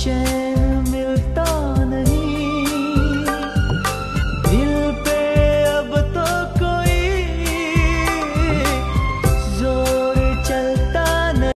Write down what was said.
雪